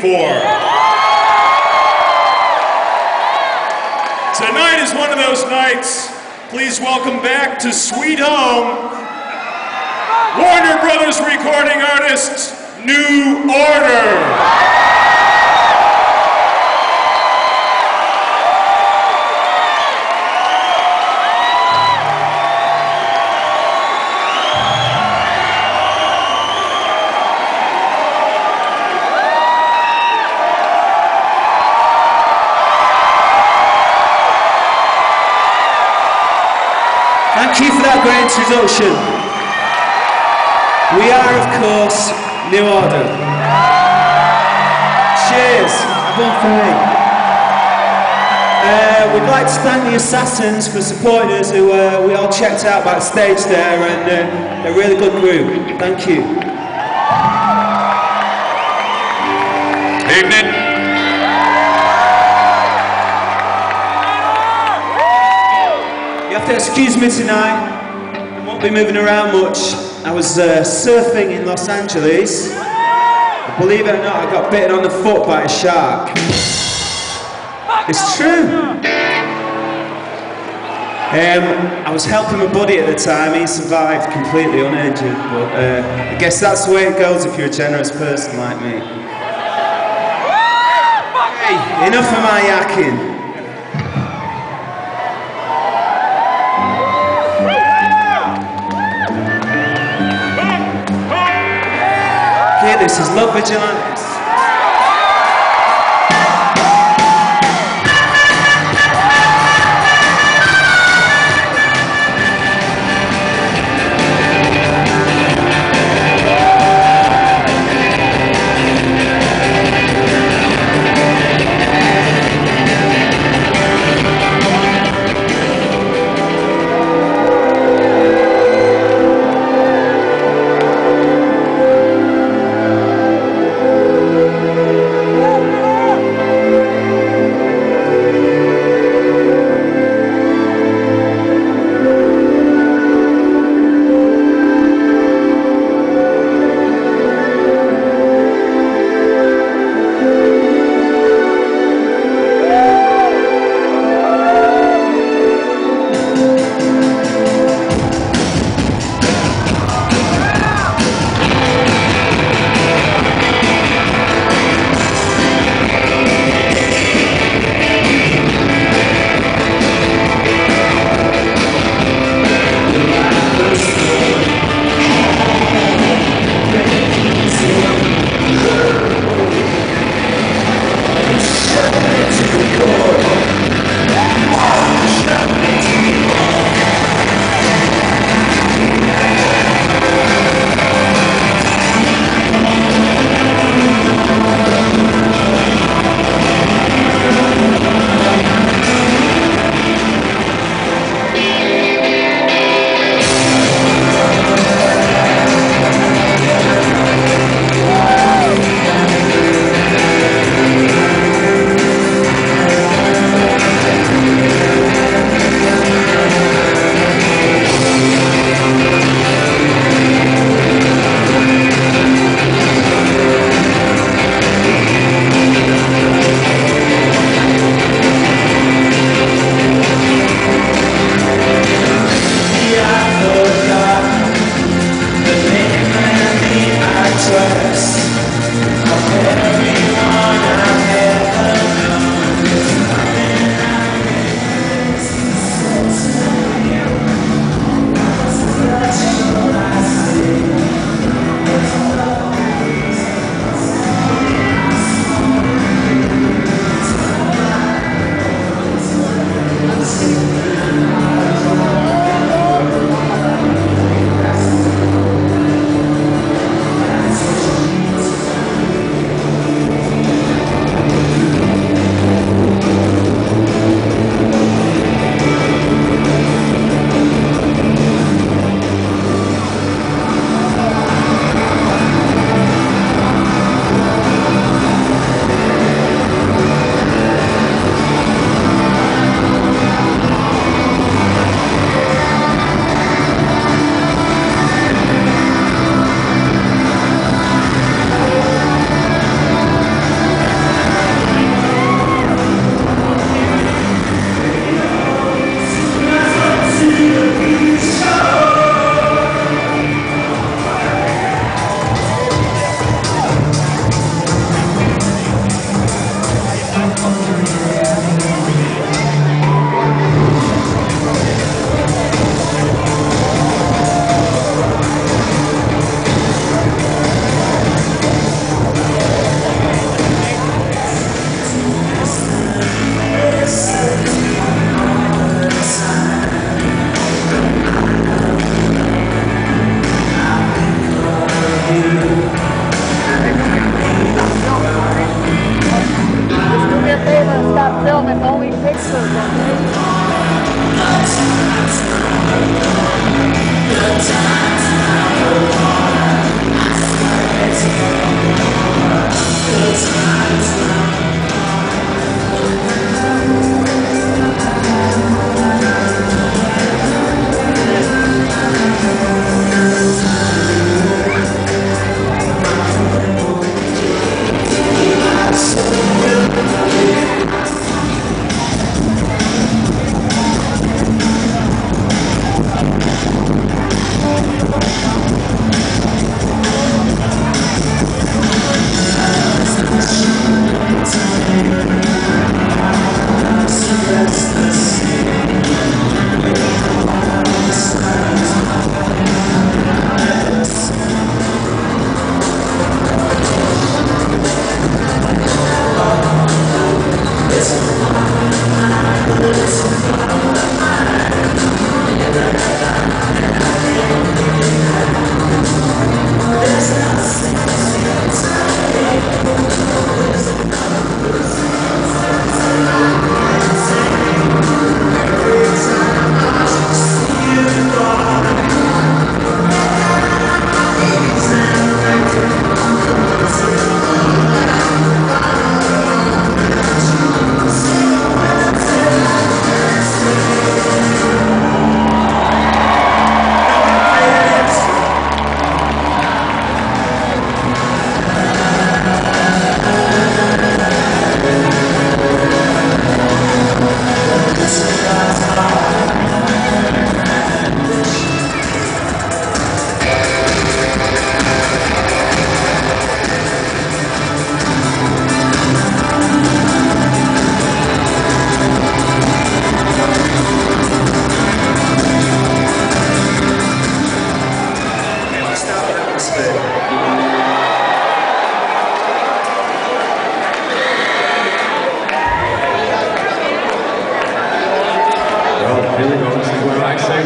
for. Tonight is one of those nights. Please welcome back to Sweet Home, Warner Brothers recording artists, New Order. Great introduction. We are, of course, New Order. Cheers. One for me. Uh, we'd like to thank the Assassins for supporting us, who uh, we all checked out backstage there, and uh, they're a really good group. Thank you. Evening. You have to excuse me tonight. I won't be moving around much. I was uh, surfing in Los Angeles. Believe it or not, I got bitten on the foot by a shark. It's true. Um, I was helping my buddy at the time. He survived completely uninjured. But uh, I guess that's the way it goes if you're a generous person like me. Hey, enough of my yakking. says his love for John Música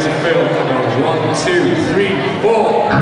to fill. One, two, three, four.